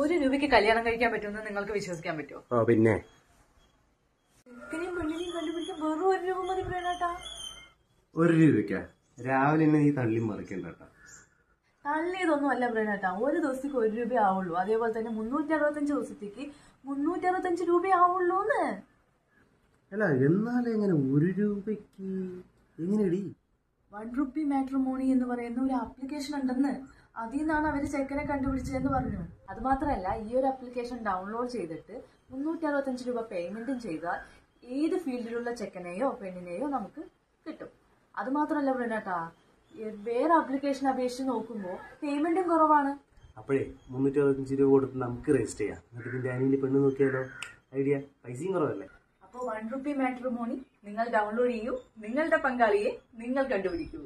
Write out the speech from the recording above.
ഒരു രൂപയ്ക്ക് കല്യാണം കഴിക്കാൻ പറ്റുമെന്ന് നിങ്ങൾക്ക് വിശ്വസിക്കാൻ പറ്റുമോ? ഓ പിന്നെ? ചെക്കനെയും പെണ്ണിനെയും കണ്ടുപിടിക്കാൻ വെറും ഒരു രൂപ മതി പ്രേണേട്ടാ. ഒരു രൂപയ്ക്കാ? രാവിലെ തന്നെ നീ തള്ളി മറിക്കണ്ട കേട്ടോ. തള്ളിയതൊന്നും അല്ല പ്രേണാട്ടാ. ഒരു ദിവസത്തേക്ക് ഒരു രൂപ ആവുള്ളൂ. അതേപോലെ തന്നെ മുന്നൂറ്റി അറുപത്തഞ്ച് ദിവസത്തേക്ക് മുന്നൂറ്റി അറുപത്തഞ്ച് രൂപ ആവുള്ളൂന്ന്. അല്ല എന്നാലും എങ്ങനെ ഒരു രൂപയ്ക്ക്? എങ്ങനെയടി വൺ റുപ്പി മാട്രിമോണി എന്ന് പറയുന്ന ഒരു ആപ്ലിക്കേഷൻ ഉണ്ടെന്ന്. അതിൽ നിന്നാണ് അവർ ചെക്കനെ കണ്ടുപിടിച്ചതെന്ന് പറഞ്ഞു. അത് മാത്രമല്ല ഈ ഒരു ആപ്ലിക്കേഷൻ ഡൗൺലോഡ് ചെയ്തിട്ട് മുന്നൂറ്റി അറുപത്തഞ്ച് രൂപ പേയ്മെന്റും ചെയ്താൽ ഏത് ഫീൽഡിലുള്ള ചെക്കനെയോ പെണ്ണിനെയോ നമുക്ക് കിട്ടും. അത് മാത്രമല്ല പ്രണേട്ടാ വേറെ ആപ്ലിക്കേഷൻ അപേക്ഷിച്ച് നോക്കുമ്പോൾ പേയ്മെന്റും കുറവാണ്. അപ്പോഴേ മുന്നൂറ്റി അറുപത്തഞ്ച് രൂപ കൊടുത്ത് നമുക്ക് രജിസ്റ്റർ ചെയ്യാം. എന്നിട്ട് നിന്റെ അനിയന്റെ പെണ്ണ് നോക്കിയാലോ? ഐഡിയ പൈസയും കുറവല്ലേ? അപ്പോൾ വൺ റുപ്പി മാട്രിമോണി നിങ്ങൾ ഡൗൺലോഡ് ചെയ്യൂ. നിങ്ങളുടെ പങ്കാളിയെ നിങ്ങൾ കണ്ടുപിടിക്കൂ.